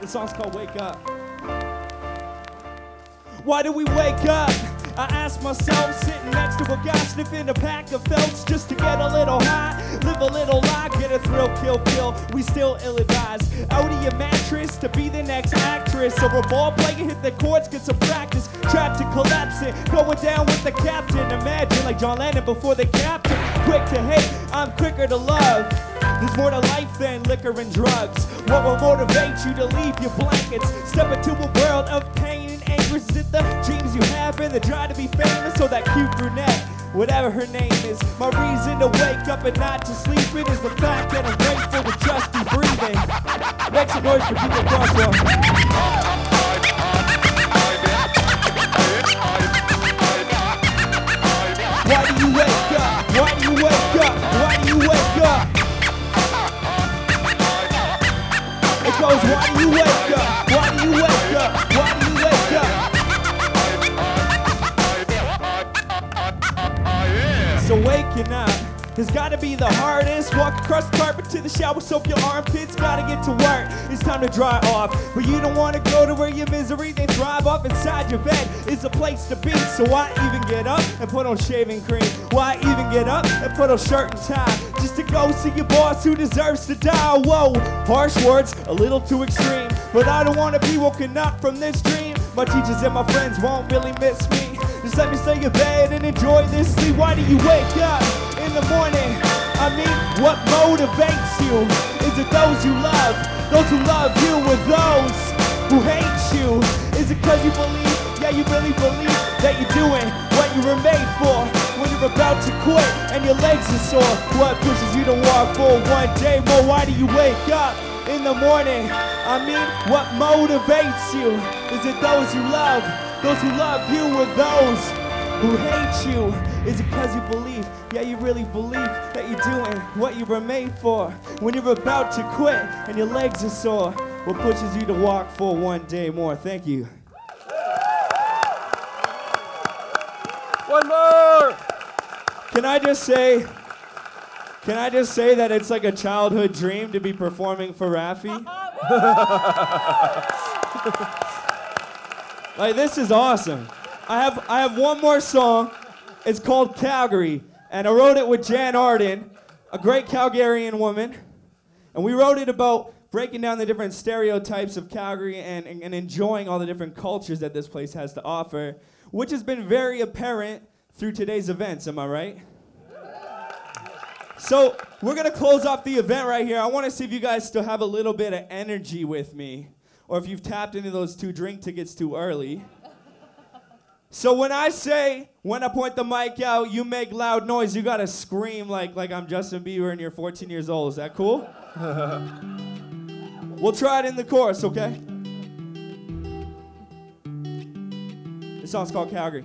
This song's called Wake Up. Why do we wake up? I ask myself, sitting next to a guy sniffing a pack of felts just to get a little high, live a little lie, get a thrill, kill, kill. We still ill advised. Out of your mattress to be the next actress. So a ball player hit the courts, get some practice. Trapped to collapse it, going down with the captain. Imagine like John Lennon before the captain. Quick to hate, I'm quicker to love. There's more to life than liquor and drugs. What will motivate you to leave your blankets? Step into a world of pain and anger. Is it the dreams you have and the drive to be famous? Or that cute brunette, whatever her name is. My reason to wake up and not to sleep in is the fact that I'm grateful to just be breathing. Make some noise for people across the you wake up? Why do you wake up? Why do you wake up? So waking up has gotta be the hardest. Walk across the carpet to the shower, soap your armpits. Gotta get to work. It's time to dry off. But you don't wanna go to where your misery they thrive off inside your bed is a place to be. So I even get up and put on shaving cream. Why even get up and put on shirt and tie? Just to go see your boss who deserves to die. Whoa, harsh words, a little too extreme. But I don't wanna be woken up from this dream. My teachers and my friends won't really miss me. Just let me stay in bed and enjoy this sleep. Why do you wake up in the morning? I mean, what motivates you? Is it those you love? Those who love you or those who hate you? Is it cause you believe, yeah, you really believe that you're doing what you were made for? When you're about to quit and your legs are sore, what pushes you to walk for one day more? Why do you wake up in the morning? I mean, what motivates you? Is it those you love? Those who love you or those who hate you? Is it because you believe, yeah, you really believe that you're doing what you were made for? When you're about to quit and your legs are sore, what pushes you to walk for one day more? Thank you. One more. Can I just say, can I just say that it's like a childhood dream to be performing for Raffi? like this is awesome. I have I have one more song. It's called Calgary, and I wrote it with Jann Arden, a great Calgarian woman, and we wrote it about breaking down the different stereotypes of Calgary and, and, and enjoying all the different cultures that this place has to offer, which has been very apparent through today's events. Am I right? So we're gonna close off the event right here. I want to see if you guys still have a little bit of energy with me, or if you've tapped into those two drink tickets too early. So when I say, when I point the mic out, you make loud noise, you gotta scream like like I'm Justin Bieber and you're 14 years old. Is that cool? we'll try it in the chorus, okay? This song's called Calgary.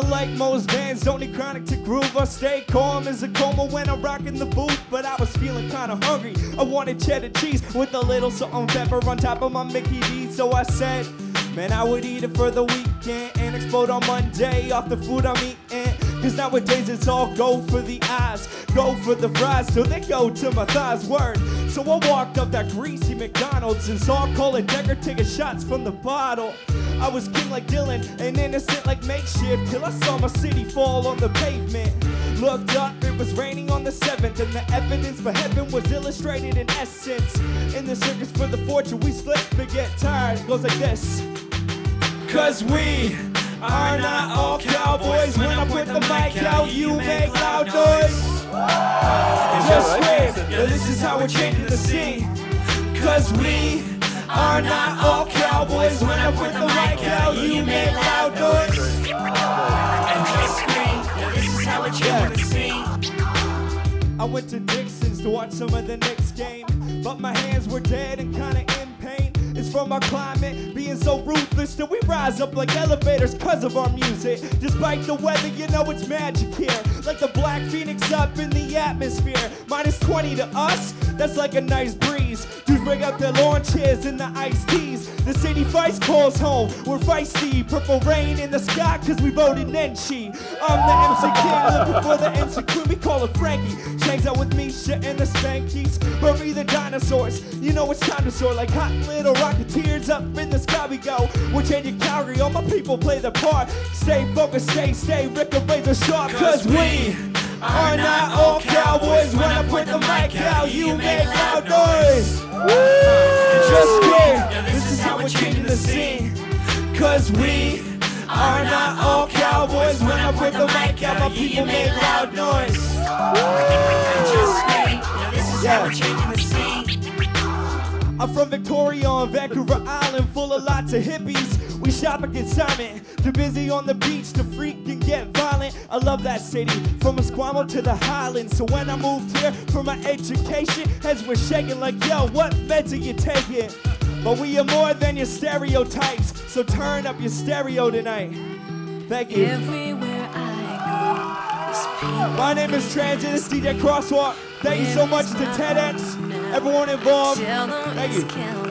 Unlike most bands, don't need chronic to groove. I stay calm as a coma when I'm rocking the booth. But I was feeling kinda hungry. I wanted cheddar cheese with a little salt and pepper on top of my Mickey D. So I said, man, I would eat it for the weekend and explode on Monday off the food I'm eating. Cause nowadays it's all go for the eyes, go for the fries till they go to my thighs. Word. So I walked up that greasy McDonald's and saw Colin Decker taking shots from the bottle. I was king like Dylan and innocent like makeshift till I saw my city fall on the pavement. Looked up, it was raining on the 7th, and the evidence for heaven was illustrated in essence. In the circus for the fortune, we slip but get tired. Goes like this. Cause we are not all cowboys. When I put the mic out, you make loud noise. Just scream, yeah, this is how we're changing the scene. Cause we are not all cowboys. When I put the mic out, you make loud noise. And just yeah, this is how we're changing the scene. I went to Dixon's to watch some of the Knicks game, but my hands were dead and kinda in pain. It's from our climate being so ruthless that we rise up like elevators cause of our music. Despite the weather, you know it's magic here. Like the black phoenix up in the atmosphere. Minus 20 to us, that's like a nice breeze. Dudes bring out their lawn chairs and the iced teas. The city fights calls home. We're feisty. Purple rain in the sky cause we voted Nenshi. I'm the MC King looking for the MC Queen. We call her Frankie. Shanks out with me, shit in the spankies. Bury the dinosaurs. You know it's time to soar like hot little rocketeers. Up in the sky we go. We're changing Calgary. All my people play their part. Stay focused, stay, stay. Rick and razor sharp. Cause we are not all cowboys. When I put the mic out, you make loud noise. Just scared. This is how we're changing the scene. Cause we are not all cowboys. When I put the mic out, my people make loud noise. Yeah. I'm from Victoria on Vancouver Island, full of lots of hippies. We shop at consignment, too busy on the beach to freak and get violent. I love that city, from Esquimalt to the Highlands. So when I moved here for my education, heads were shaking like, yo, what meds are you taking? But we are more than your stereotypes, so turn up your stereo tonight. Thank you. Everywhere I go, My name is Transit, it's DJ Crosswalk. Thank you so much to TEDx, everyone involved. Thank you.